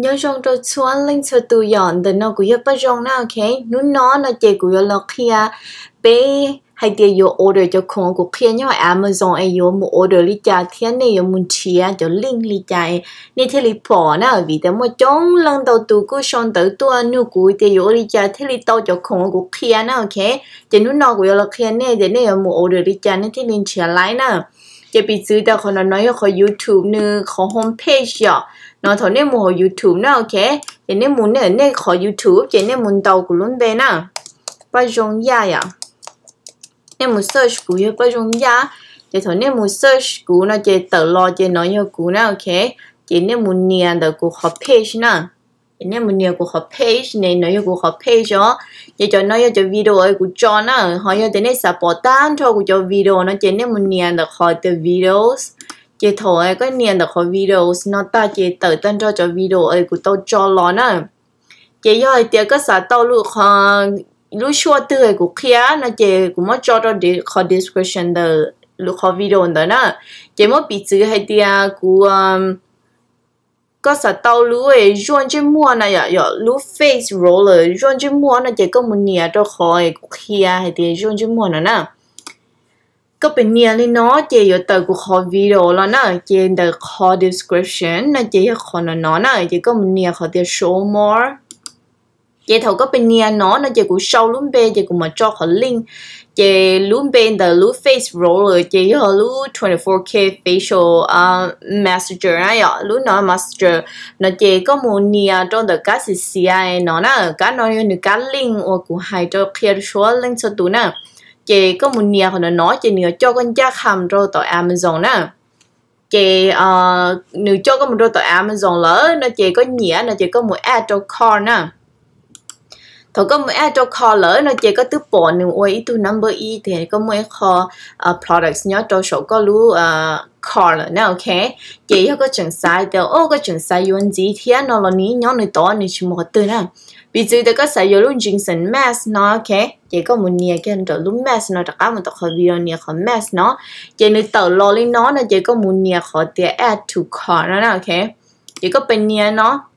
nhớ trong cho chuan linh cho tu yon de nó cũng yêu bắt trong nào ok? Nó nó nó chỉ cũng yêu lọc kia bé hay tiền yo order cho con của kia nhau Amazon ai yo mu order li cha thiên này yo muốn chia cho link li cha này thế li bỏ na vì thế mà trong lần đầu tu cứ xong tới tua nu cũ tiền yo li cha, thế li tao cho con của kia na ok? Chỉ nu nó của yo là kia này, để này yo mu order li cha này thế linh chia lại na chỉ nói YouTube nữa khỏi homepage ya nó YouTube na ok YouTube chỉ luôn bao ya search cú bao search cú nó ok page nè nên mình nhớ của họ page này, nói yêu của họ page đó chỉ cho nó yêu cho video ấy của cho nó họ yêu đến đây support tan cho của cho video nó chỉ nên mình nhớ được họ từ videos chỉ thôi cái nhớ được họ videos, nó ta chỉ tự tan cho cho video ấy của tao cho lo nè chỉ yêu thì cái sao tao lúc họ lúc xưa từ ấy của kia nó chỉ cũng mất cho đó để khó lúc họ video đó. Nè chỉ mất bị chữ hay đi à của um, có sợ tao lúc ấy ruộng chứ mua này ya ya lúc face roller ruộng chứ mua này chỉ có một nia đó khỏi kia hay thì ruộng chứ mua nữa nè. Có bên nia lên nó, chỉ có tờ của khó video là nè. Chỉ tờ khó description nó chỉ khó nó nó nè. Chỉ có một nia khó để show more. Chỉ thầu có bên nia nó nó chỉ cũng sâu luôn bên chỉ cũng mà cho họ link chị luôn bên the luôn face roller chị họ luôn 24k facial uh, messenger này ạ luôn nó master. Dạ, nó chị có một nia trong the cái gì ai nó na cái nó như cái link hoặc cũng hai cho clear số link cho tụi na chị có một nia họ nó nói chị nia cho con chắc hàm rồi tại Amazon na chị ờ, uh, nếu cho có một đôi tại Amazon lỡ nó chị có nghĩa nó chị có một ad cho car na thầu có mấy cho kho lỡ nó chỉ có thứ bỏ nữa ôi tu number y thì có mấy kho uh, products nhớ cho số có lú ờ, uh, kho lỡ nè ok? Chỉ có chừng sai đâu ô có chừng sai yun gì thì nó là ní nhớ nó to nó chỉ một từ nè. Bây giờ có sai yêu luôn Johnson mask nó ok? Chỉ có một nia cái đó luôn mask nó đặc đã một tập video nia khó mask nó. Chỉ nó tờ lo lên nó nó chỉ có một nia khó tiền add to kho nó nè ok? Chỉ có bên nia nó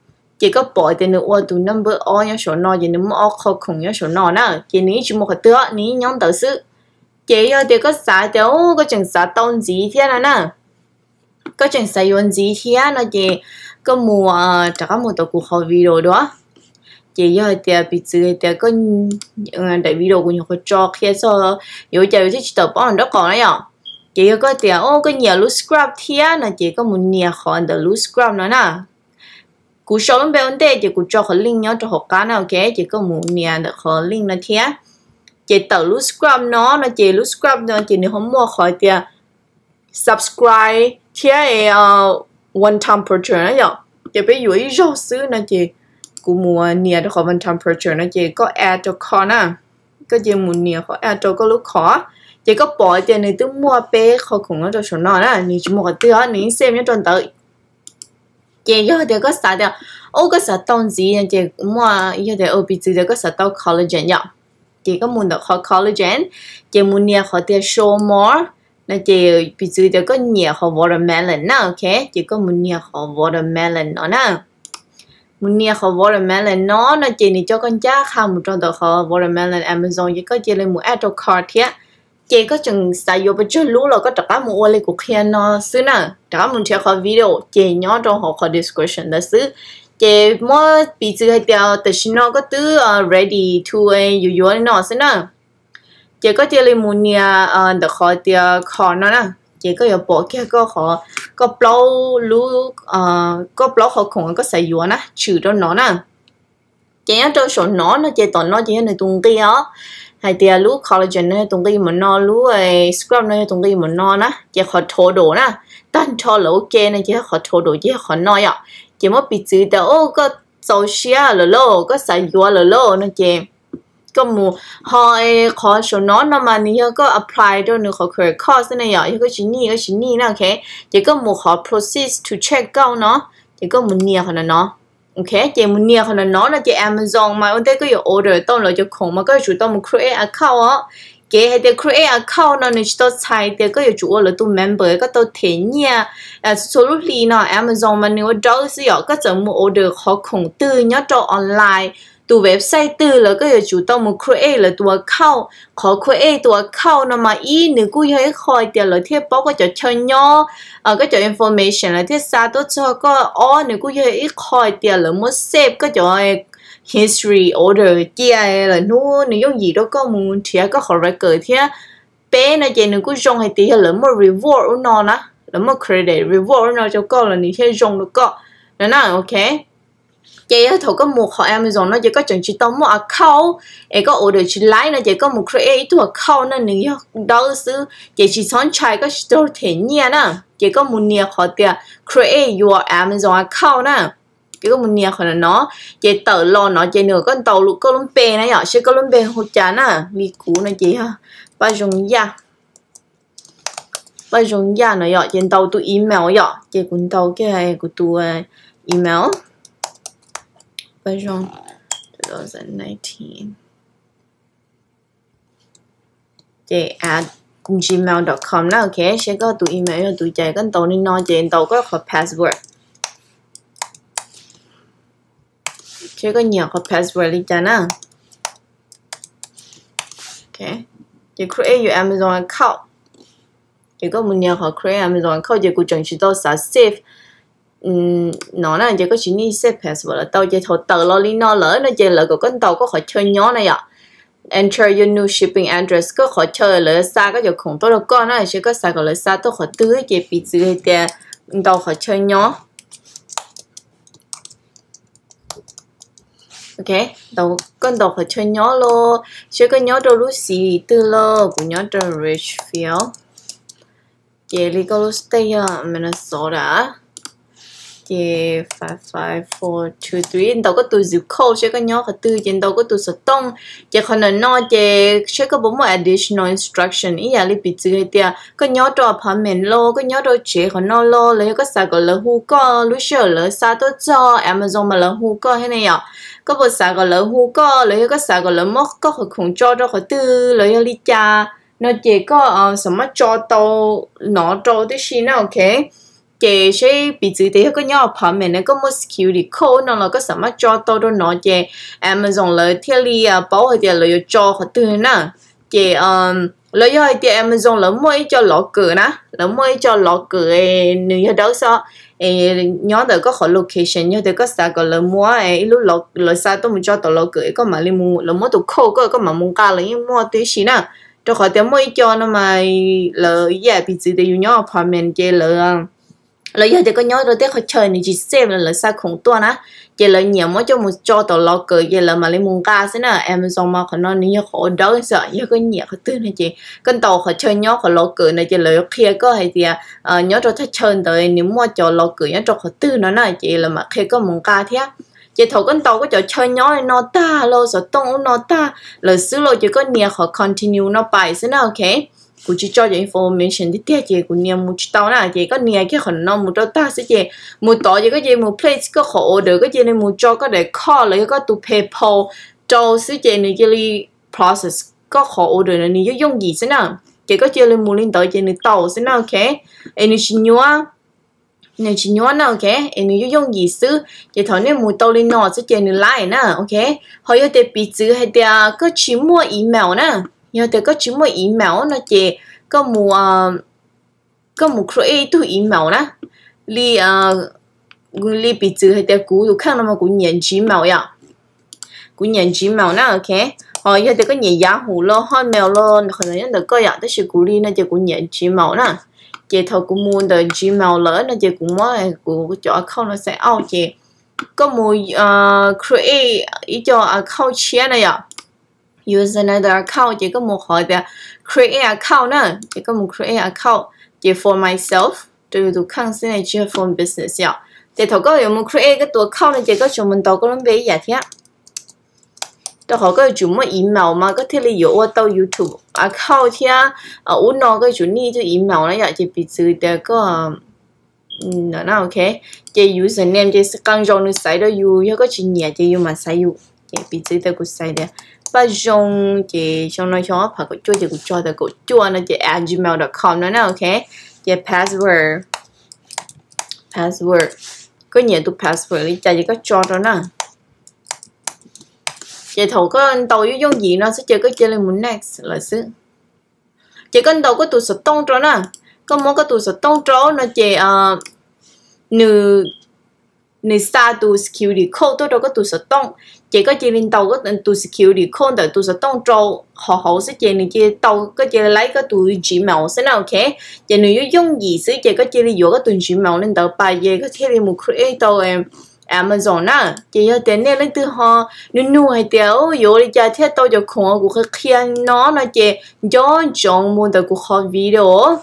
chỉ có bỏ thì nữa tu number o nhớ số nó thì nữa o khó khủng nhớ số nó nè. Chỉ nữa chỉ một cái tựa, ní nhóm tờ sự chỉ giờ thì có xã tiểu có chừng xã tông gì thế nào nè. Có chừng xã yon gì thế nó chỉ có mùa ờ, chắc có mùa tàu cụ họ video đó. Chỉ giờ thì ờ, bị chữ thì ờ, có đại video của nhiều cái trò kia so yếu chào thì thích tập bọn đó còn đấy ạ chỉ có thì ô, có nhiều lúc scrub thế nó chỉ có một nhiều khoản để lúc scrub nữa nè cú số bên bên đây thì cú cho họ link nhớ, cho họ cá nào ok chỉ có muốn nè được họ link là thế chỉ tờ lúc scrub nó nó chỉ lúc scrub nó chỉ nếu không mua khỏi thì, subscribe thế là ờ, one time purchase chỉ bây giờ ý rau xứ chỉ mua nè được họ one time purchase chỉ có add cho con à chỉ muốn nè họ add cho có lúc khó chỉ có bỏ tiền này tôi mua bé nó cho số nó là nếu mua cái thứ này xem nhớ tuần tới chị yêu thì có sao được có collagen nhở chị có muốn được học collagen muốn nhiều show more là chị nhiều học watermelon nè ok chị có muốn nhiều học watermelon nó muốn nhiều học watermelon nó là này cho con cha không một trong đó học watermelon Amazon chỉ có chỉ lên một Apple Card thế chế có chừng sai vô bên trên lú là có trả một ô lê của khen nó xứ nè trả cả một chiếc khỏi video chế nhỏ trong họ khỏi description là xứ. Chế mua bị chữ hay tiêu từ xin nó có thứ ờ, ready to a you you nó xứ nè chế có chơi lên một nhà được khỏi tiêu khỏi nó nè. Chế có chị bỏ kia, có họ, có blow lú ờ, có blow họ cũng có sai vô nè, trừ cho nó nè. Chế nhớ trong số nó nó chế toàn nó chế này tung kia ไอเดียรู้คอลลาเจนเนี่ยตรงตีเหมือนนอรู้ไอสครับเนี่ยตรงตีเหมือนนอนะเจ้ขอโทโดนะตั้นทอเหลวเกนะเจ้ขอโทโดเจ้ขอนอยอะเจ้าว่าปิดซื้อแต่โอ้ก็โซเชียลเลยโลก็สายยัวเลยโลนะเจ้าก็มูฮอไอขอชนอนมานี่ก็ apply ด้วยนึงขอ career อสเนี่ยอย่ก็ชิ้นนี้ก็ชิ้นนี้นะโอเคเจ้ก็มูขอ process to check ก้าเนาะเจ้ก็มูเนี่ยขนาดเนาะ ok, chị muốn nhiều hơn nó là chị Amazon mà. Ông ta đây có 有 order tao là cho khủng mà. Có chủ tao muốn create account á. Cái hay để create account nó nên cho xài để cái chủ là tu member cái tao thế nha. À số lúc đi nó Amazon mà nếu đó sử dụng cái chấm order họ khổng tư nhớ cho online tu website tư là cái chủ tao một create là tu account khó create tu account nó mà ý, nếu cứ hay khỏi tiền là thiết bao cái cho chơi nhau à ờ, cái cho information là thiết sao tốt cho có ó. Nếu cứ hay khỏi tiền là muốn save cái cho history, order kia là nó nếu dùng gì đó có muốn thì có họ record thì bé nó chỉ nếu cứ dùng hay thì là muốn reward nó nè. Là một credit, reward nó cho có là nếu dùng được có nó nào ok chị ở thầu có một họ Amazon nó chỉ có chừng chỉ tông một account để có order chỉ lấy nó chỉ có một create tu account nó nếu đó sư chị chỉ son try có store thể nhẹ nè chỉ có một nhẹ họ tiệt create your Amazon account nè chỉ có một nhẹ họ nó, chị tự lo nó, chị nửa con tàu lục có luôn bè này nhở sẽ có luôn bè hỗ trợ nè mi cũ nè chị ha, ba dùng ya ba dùng ya nè nhở trên tàu tu email nhở, chị cũng tàu cái này của tu à, email. Bajon 2019 uh, chị à, at gmail.com đó, ok. Sẽ có tụi email tụi chạy cần tàu nên nói chạy tàu có có password. Sẽ có nhiều có password đi chả nè ok. Chị create your Amazon account. Chị có một nhiều họ create Amazon account. Chị cũng chẳng chỉ đâu sẽ save nó là chỉ có chuyện đi xếp password là tao chỉ thầu tờ lo li nó lỡ nó chỉ là có con tàu có khỏi chơi nhỏ này ạ. Enter your new shipping address, có khỏi chơi lỡ xa, có giờ khủng tôi đâu con nó chỉ có xa có lỡ xa tôi khỏi tứ chỉ bị chữ hay tiền tàu khỏi chơi nhỏ ok, tàu, con tàu khỏi chơi nhỏ lo chơi có nhỏ đâu lúc xì, tư lo của nhỏ đâu Richfield. Chỉ lý có lúc stay ở Minnesota yeah five five four two three đâu có từ dữ khâu sẽ có nhớ cái từ trên đâu có từ số tông chỉ còn là nó chỉ sẽ có bốn một additional instruction ý là li bị chữ hay tiệt có nhớ cho apartment lo có nhớ cho chế còn nó lo lấy có sao gọi là hu có lúc sau là sao tôi cho Amazon mà là hu có thế này à có bộ sao gọi là hu có lấy có sao gọi là mất có họ không cho cho họ từ lấy li cha nó chỉ có uh, 什么做到拿做的是那 OK。 Chế sẽ bị giữ thế có nhau phẩm mình có một security code nó là có sản phẩm cho tôi đó nó chế Amazon là thiết lý à bảo hay là lời cho họ từ nè chế um lời do thì Amazon là mới cho lọ cửa nè. Là mới cho lọ cửa nếu đó sao nhớ được có họ location nhớ được có sao có là mua ấy. Lúc lọ lọ sao tôi muốn cho tôi lọ cửa có mà li mua là mua tôi khô có có mà muốn cả là mua tí xí nè. Cho họ tiền mới cho nó mà là yeah, bị chữ tế nhau apartment chị là lời giờ thì có nhớ rồi tiếc họ chơi này chỉ xem là lời sao khủng tua á. Giờ lời nhiều mỗi cho một cho tàu lo cờ giờ là mà lấy mùng ca thế nào Amazon mà họ nói như họ đỡ sợ giờ có nhiều họ tư này chị. Con tàu họ chơi nhớ họ lo cờ này giờ lời kia có hay gì à. Ờ, nhớ rồi thích chơi tới, nếu mà cho lo cờ, nhớ cho họ tư nó này chị là mà khi có mùng ca thế chị thầu con tàu có cho chơi nhớ nó ta lo sợ tông nó ta. Lời xứ lo chỉ có nhiều họ continue nó bài thế nào ok? Cụ chỉ cho những information thì cái sẽ gì place có order có này cho có để call lại paypal cho sẽ process có order này như dùng gì chỉ có linh nào ok em đi ok dùng gì xứ. Chỉ thằng này mua tàu lên nó sẽ chơi này lại nè, ok? Họ có thể bị chữ hay là có chỉ mua email nè nhờ tới có chỉ một ờ, ý mèo nó chỉ có một có một create tu ý mèo đó. Li ờ, li bị chữ hay tiêu cú đủ khác nó mà cũng nhận chỉ mèo vậy cũng nhận chỉ mèo nó ok. Họ giờ tới có nhận giá hủ lo hot mèo lo khởi là nhận được coi vậy tới sự cú li nó chỉ cũng nhận chỉ mèo đó. Chị thầu cũng muốn được chỉ mèo lỡ nó chỉ cũng mới của chỗ không nó sẽ ao chị có một uh, create ý cho account chia này ạ. User another account chỉ có một hỏi về create account nữa chỉ có một create account chỉ for myself trừ tụ khăn xin này chưa for business ạ thì thầu có một create cái tụ account này chỉ có chúng mình tàu có lắm bé giả thế đó họ có chủ mới email mà có thể là dụ qua tàu youtube account thì à u nó cái chủ ni cái email này giờ chỉ bị trừ để có nó nó ok chỉ username chỉ cần dùng được xài đó u có chỉ nhẹ chỉ u mà xài u chỉ bị trừ để có xài được ba dùng chị trong nói cho phải có chua chị cũng cho được có chua nó chị at gmail.com nữa nè ok? Chị password. Password. Có nhiều tu password đi chạy chị có cho đó nè chị thầu có tàu yếu dùng gì nó sẽ chơi có chơi lên muốn next, là sự chị con tàu có tụ sụt tông cho nè có muốn có tụ sụt tông cho nó chị ờ nữ nữ sa tu security code tôi đâu có tu sửa tông chỉ có chỉ lên tàu, có tên tu security code để tu sẽ tông cho họ họ sẽ chỉ nên chỉ tàu có chỉ lấy cái tu Gmail sẽ nào ok chỉ nếu dùng gì sẽ chỉ có chỉ dùng cái tu Gmail lên tàu? Bài về có thể mình một creator em, Amazon á. Chỉ có tên này lên từ họ nu nu hay tiêu yo đi chơi thiết tàu cho không của cái khiên nó nó chỉ cho chọn một được của họ video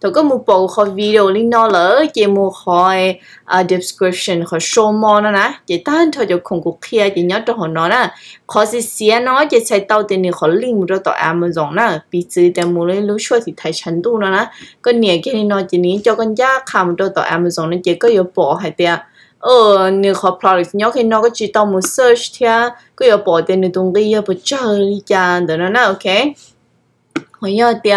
tôi có một bộ khỏi video link nó lỡ chỉ một khỏi uh, description khỏi show mo nó nè. Chỉ anh thôi cho không có kia chỉ nhớ cho họ nó nè. Khó gì xía nó chỉ sai tao tên này khỏi link một tao Amazon nè. Bị chữ tiền mua lấy lúc chua thì thấy chân tu nó nè. Có nhiều cái nó chỉ ní cho con giá khám một tao Amazon nó chỉ có yếu bỏ hay tiền ờ nếu họ product nhớ khi nó có chỉ tao một search thì có yếu bỏ tên này tung cái yếu bỏ chơi đi chán đó nè ok? 我要的，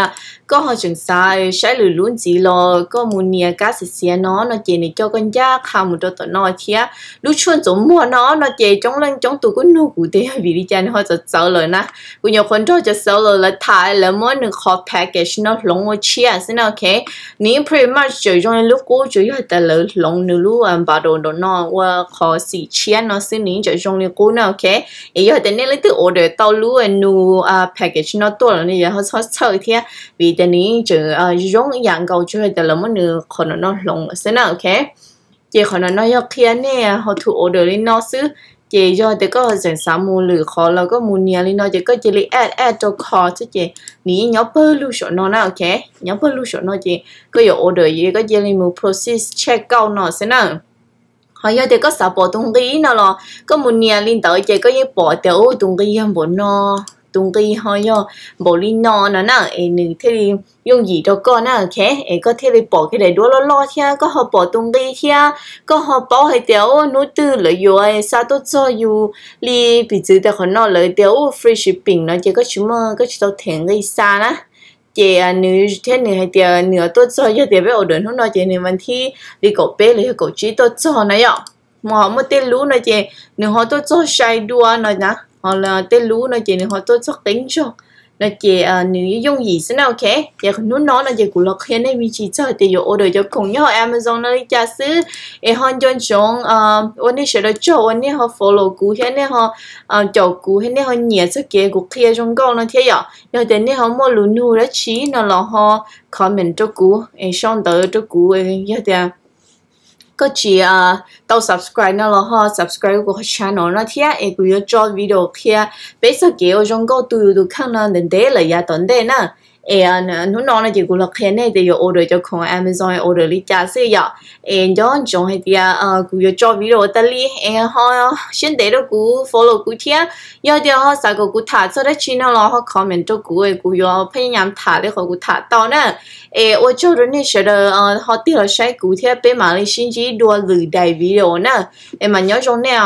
ก็เขาจึงสายใช้หรือลุ้นจีรอก็มูเนียกาสิเสียเนาะเนาะเจนี่เจ้ากันยากคำมุดตัวน้อยเทียรู้ชวนสมมัวเนาะเนาะเจจงเล่นจงตัวก็นูกูเดียวิริจันเขาจะเจอเลยนะกูอยากคนที่จะเจอเลยแล้วถ่ายแล้วมันหนึ่งขอแพ็กเกจเนาะลงว่าเชียสินะโอเคนี่ pretty much จะจงลูกกูจะอยากแต่เลยลงนึกรู้อันบาโดนเนาะว่าขอสี่เชียเนาะสินี่จะจงลูกกูเนาะโอเคเอ้ยแต่เนี่ยเลยตัว order ตัวรู้อันนูอ่าแพ็กเกจเนาะตัวแล้วเนี่ยเขาชอบเช่า chơi thế. Vì tên ní chữ ờ, giống dạng câu chơi từ lâu mới nửa còn nó nó lồng thế nào ok chỉ còn nó nó yêu kia nè, họ thu order lên nó xứ. Chỉ do thì có sản sản mua lử khó là có mua nhà lên nó, chỉ có chỉ lấy ad ad cho khó chứ chỉ ní nhớ bơ lưu số nó nào ok nhớ bơ lưu số nó chỉ có yêu order gì, có chỉ lấy mua process check out nó thế nào. Họ giờ thì có sợ bỏ tung cái nó lo có một nhà lên tới chỉ có những bỏ tiểu tung cái em bỏ nó tung cái họ yo bộ li nó nó nè ấy nữ thế thì dùng gì cho con nè ok ấy có thể bỏ cái này đua lo lo thia, có họ bỏ tung cái thia, có họ bỏ hay tiểu nụ tư lợi ấy sao tốt cho yo li bị chữ để họ nó lợi tiểu free shipping nó chỉ có chúng mà có chỉ tao thèn cái xa nè chị à nữ thế nữ hay tiểu nửa tốt cho cho tiểu với ổn định hôm nay chị nữ mình thi đi cổ bé lấy cổ chỉ tốt cho nó yo. Mà họ mới tên lú nó chị nữ họ tốt cho sai đua nó nè họ là tên lũ nói chỉ họ tôi xuất tính cho nó chỉ ờ, nếu như dùng gì thế nào kệ giờ còn nó nói là chỉ của lộc hiện nay mình chỉ cho thì giờ order cho cùng nhau, Amazon nó đi trả xứ e hòn chọn chọn ôn đi sẽ được cho hôm nay họ follow cú hiện nay họ à cho cú hiện nay họ nhẹ sẽ kệ của kia trong con nó thế giờ giờ đến nay họ mua lúa nu đã chỉ nó là họ comment cho cú. Em xong tới cho cú e giờ thì กับเคลียร์จงก็นะเที่ยวแล้วแต่เนี่ยเขาไม่รู้นู่นแล้วชี้นั่นหรอเขา comment choกูเอช่องเตอร์choกูเอเยอะแต่ có chỉ à tao subscribe nó là ha subscribe của channel nó thì ai cũng có cho video kia bây giờ kiểu trong có tụi tụi khăn nó đến đấy là ya tuần đấy and nó nói là chỉ của là khen này yo order cho con Amazon order đi trả sự ya and cho chọn hay thì à của yo cho video ta li and họ xin để đó của follow của thia yo thì họ sao của của thả cho đó channel lo họ comment cho của của yo phải nhắm thả để họ của thả tao na and tôi cho rồi nên sẽ là họ tiếc là sẽ của thia bên mà lên xin chỉ đua lười đại video nè and mà nhớ trong này